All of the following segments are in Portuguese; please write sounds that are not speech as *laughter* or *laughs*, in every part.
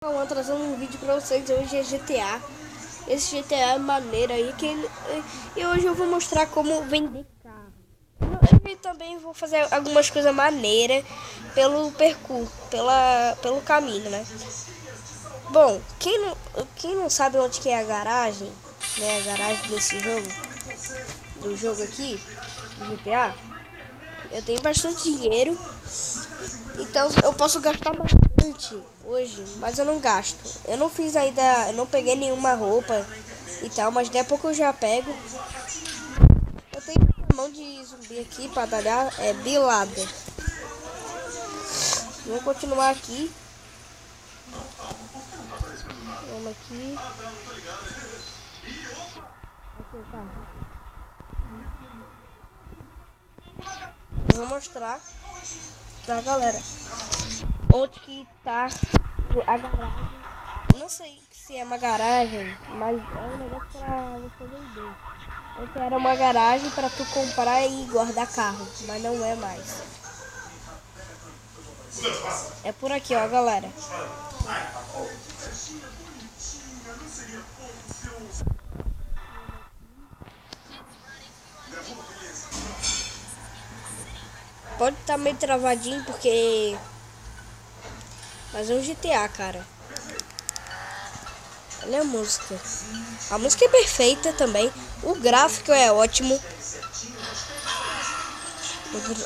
Então, trazendo um vídeo pra vocês hoje é GTA. Esse GTA é maneiro aí que e hoje eu vou mostrar como vender carro. E também vou fazer algumas coisas maneiras pelo percurso, pela, pelo caminho, né? Bom, quem não, quem não sabe onde que é a garagem, né? A garagem desse jogo, do jogo aqui, do GTA, eu tenho bastante dinheiro, então eu posso gastar bastante hoje, mas eu não gasto. Eu não fiz ainda, eu não peguei nenhuma roupa e tal, mas daqui a pouco eu já pego. Eu tenho uma mão de zumbi aqui pra dar é bilada. Vou continuar aqui. Vamos aqui. Aqui, tá. vou mostrar pra galera onde que tá a garagem. Não sei se é uma garagem, mas é um negócio pra você vender. Essa era uma garagem para tu comprar e guardar carro, mas não é mais. É por aqui, ó, galera. Pode estar tá meio travadinho porque. Mas é um GTA, cara. Olha a música. A música é perfeita também. O gráfico é ótimo.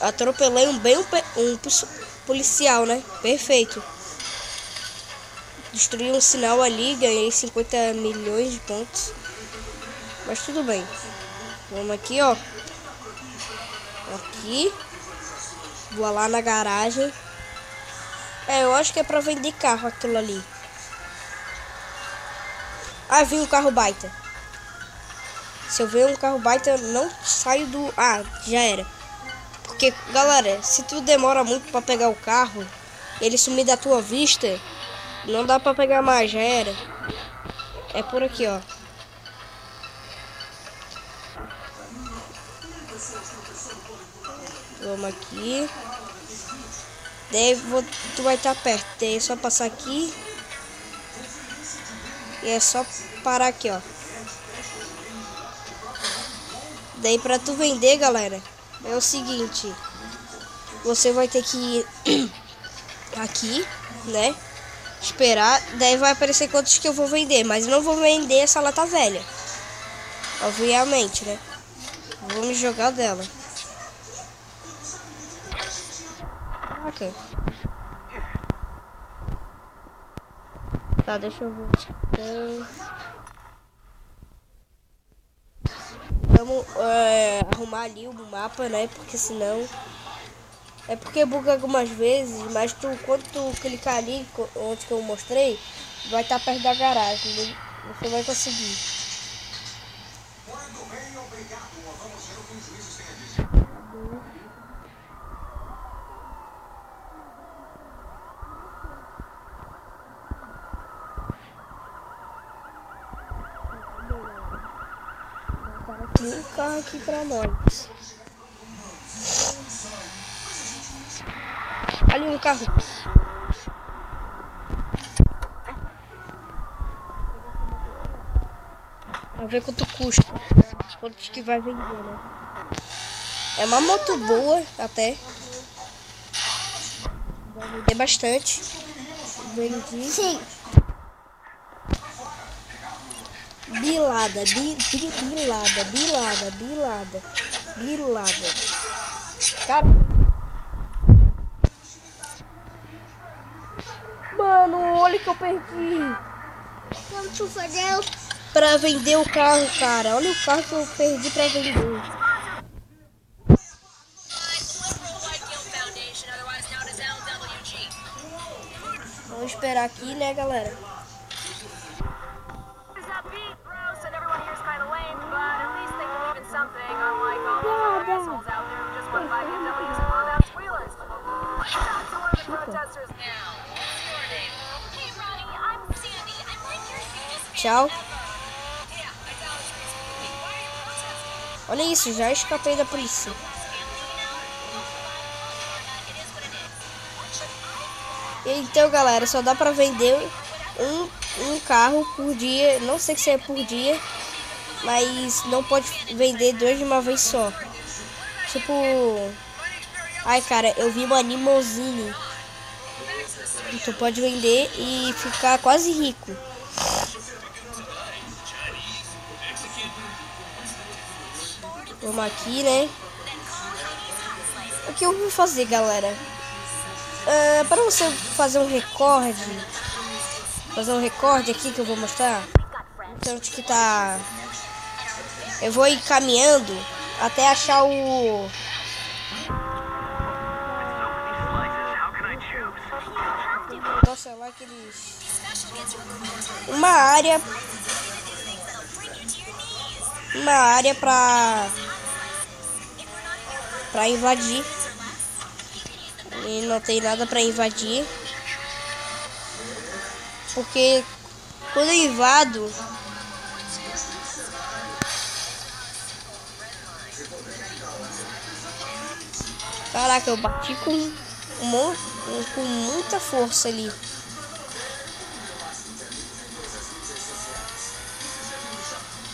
Atropelei um bem um, um policial, né? Perfeito. Destruí um sinal ali, ganhei 50 milhões de pontos. Mas tudo bem. Vamos aqui, ó. Aqui. Vou lá na garagem. É, eu acho que é pra vender carro aquilo ali. Ah, vi um carro baita. Se eu ver um carro baita, eu não saio do... Ah, já era. Porque, galera, se tu demora muito pra pegar o carro, ele sumir da tua vista, não dá pra pegar mais, já era. É por aqui, ó. Vamos aqui. Daí vou, tu vai estar tá perto. Daí é só passar aqui. E é só parar aqui, ó. Daí pra tu vender, galera, é o seguinte. Você vai ter que ir *clears throat* aqui, né? Esperar. Daí vai aparecer quantos que eu vou vender. Mas não vou vender essa lata velha. Obviamente, né? Vou me jogar dela. Ok. Tá, deixa eu. Vamos é, arrumar ali o mapa, né? Porque senão... É porque buga algumas vezes, mas tu, quando tu clicar ali, onde que eu mostrei, vai estar tá perto da garagem. Você vai conseguir. Muito bem, obrigado. Vamos ver o que os juízes têm a dizer. Um carro aqui pra nós. Ali um carro. Pra ver quanto custa. Quanto que vai vender, né? É uma moto boa até. Vai vender bastante. Vendi. Sim. Bilada, bi, bi, bilada, bilada, bilada, bilada. Cara. Mano, olha que eu perdi. Quanto fodeu? Pra vender o carro, cara. Olha o carro que eu perdi pra vender. Vamos esperar aqui, né, galera? Tchau. Olha isso, já escapei da polícia. Então, galera, só dá pra vender um, um carro por dia. Não sei se é por dia, mas não pode vender dois de uma vez só. Tipo. Ai, cara, eu vi uma limousine. Tu pode vender e ficar quase rico. Vamos aqui, né? O que eu vou fazer, galera? Uh, para você fazer um recorde, fazer um recorde aqui que eu vou mostrar. Então, que tá. Eu vou ir caminhando até achar o Nossa, lá aqueles. Uma área. Uma área pra. Pra invadir. E não tem nada pra invadir. Porque quando eu invado. Caraca, eu bati com um, com muita força ali.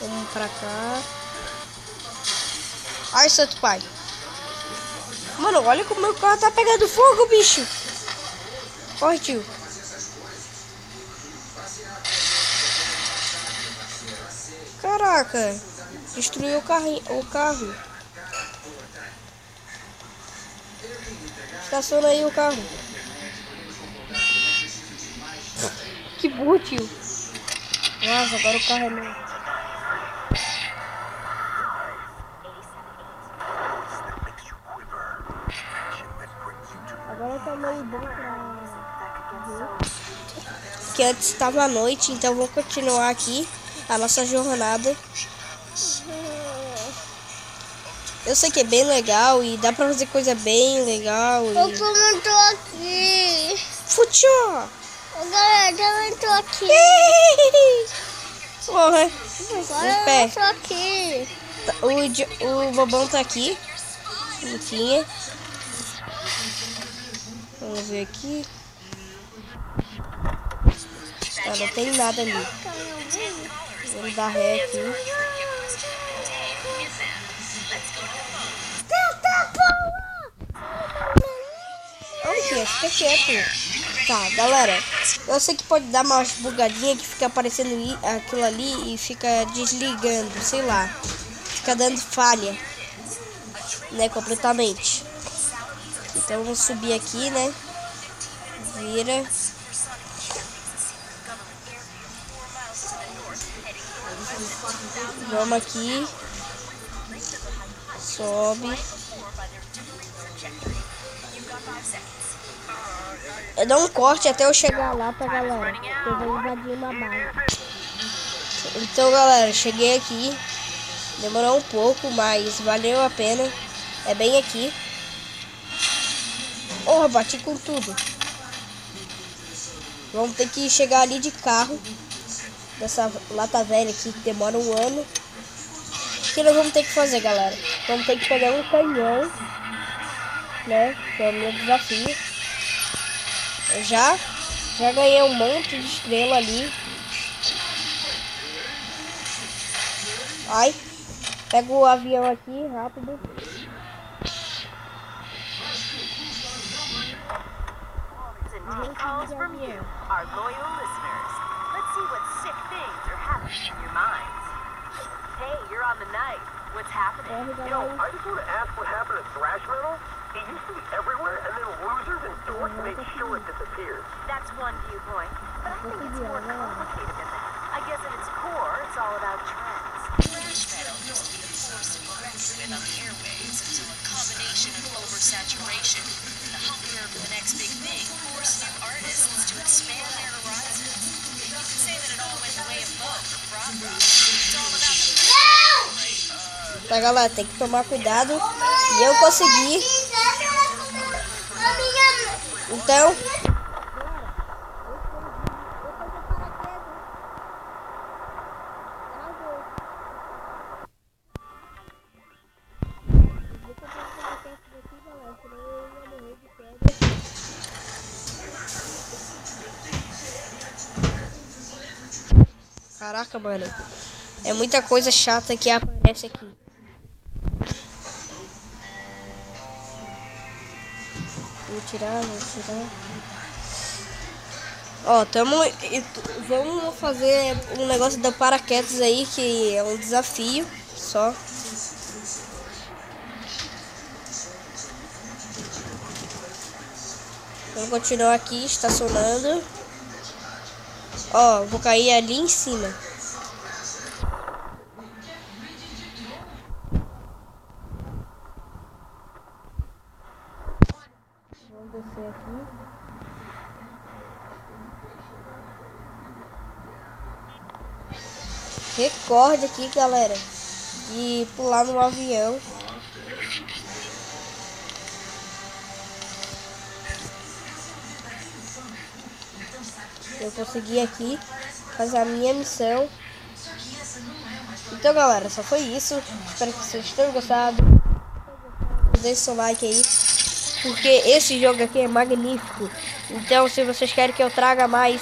Vamos pra cá. Ai, santo pai. Mano, olha como meu carro tá pegando fogo, bicho. Corre, tio. Caraca. Destruiu o carro. O carro. Estaciona aí o carro. Que burro, tio. Nossa, agora o carro é meu. Agora tá meio bom pra que antes estava à noite, então vou continuar aqui a nossa jornada. Eu sei que é bem legal e dá pra fazer coisa bem legal. E... Eu também tô aqui. Futebol! Galera, também tô aqui. *laughs* Porra. Agora eu tô aqui. O, o bobão tá aqui. Luquinha. Vamos ver aqui. Ah, não tem nada ali. Vamos dar ré aqui. Aqui, fica quieto. Tá, galera. Eu sei que pode dar umas bugadinhas que fica aparecendo aquilo ali e fica desligando, sei lá. Fica dando falha. Né, completamente. Então vamos subir aqui, né? Vira. Vamos aqui. Sobe. Eu dou um corte até eu chegar lá pra galera. Eu vou invadir uma. Então, galera, cheguei aqui. Demorou um pouco, mas valeu a pena. É bem aqui. Porra, bati com tudo. Vamos ter que chegar ali de carro. Dessa lata velha aqui que demora um ano. O que nós vamos ter que fazer, galera? Vamos ter que pegar um canhão. Né? Que é o meu desafio. Eu já, já ganhei um monte de estrela ali. Ai. Pega o avião aqui, rápido. Take calls from you, our loyal listeners. Let's see what sick things are happening in your minds. Hey, you're on the night. What's happening? Yo, I just want to ask what happened to thrash metal. It used to be everywhere, and then losers and dorks made viewpoint, but I think it's more complicated than that. I guess at its core, it's all about trends. Thrash metal used to be a force to be reckoned with on the airwaves until a combination of oversaturation and the hunger for the next big thing forced new artists to expand their horizons. You could say that it all went the way of folk or prog rock. It's all about the Tá, galera, tem que tomar cuidado. E eu consegui. Então. Caraca, mano. É muita coisa chata que aparece aqui. Vou tirar, vou tirar. Ó, tamo. Vamos fazer um negócio da paraquedas aí, que é um desafio só. Vamos continuar aqui estacionando. Ó, vou cair ali em cima. Vamos descer aqui. Recorde aqui, galera, de pular no avião. Eu consegui aqui fazer a minha missão. Então, galera, só foi isso. Espero que vocês tenham gostado. Deixe seu like aí. Porque esse jogo aqui é magnífico. Então, se vocês querem que eu traga mais,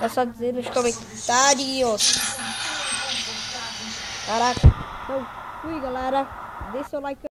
é só dizer nos comentários. Caraca. Então, fui, galera. Deixe seu like.